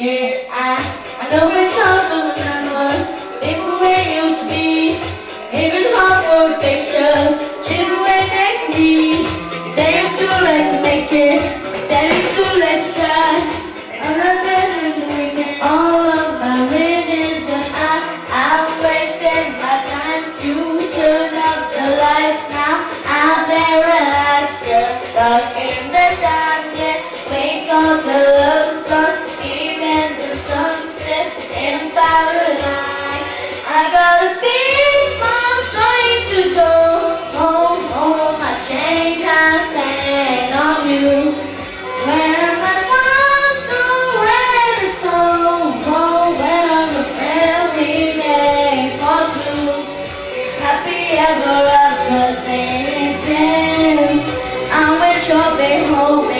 Yeah, I, I know it's hard to remember the people we used to be. It's hard for a picture, children way next to me. You it's too late to make it, you it's too late to try. I'm not trying to all of my religions, but I, I wasted my time. You turn up the lights now, I'm paralyzed, just stuck in the time, yeah. The love. Ever after this ends. I wish you'll be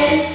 Yes.